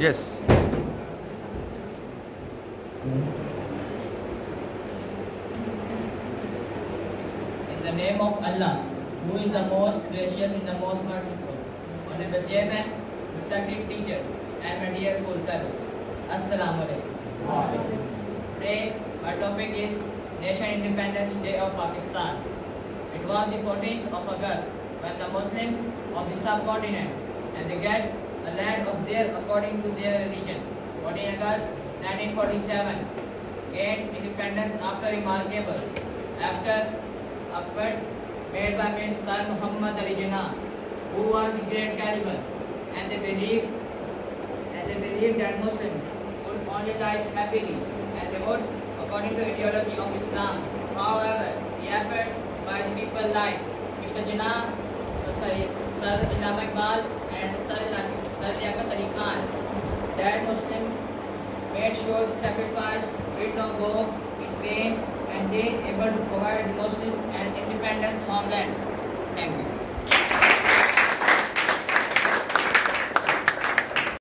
Yes. In the name of Allah, who is the most gracious and the most merciful. Honorable Chairman, respected teachers, and my dear school fellows. Assalamu alaikum. Today, my topic is Nation Independence Day of Pakistan. It was the 14th of August when the Muslims of the subcontinent and they get a land of their according to their religion. 14 August 1947 gained independence after remarkable after effort made by Mir Sir Muhammad Ali Jinnah, who was the great caliber, and they believed and they believed that Muslims would only live happily and they would according to ideology of Islam. However, the effort by the people like Mr. Jinnah, Sir Allama Iqbal and Sir that Muslims made sure the sacrifice did not go in vain and they able to provide the Muslim and independent homeland. Thank you.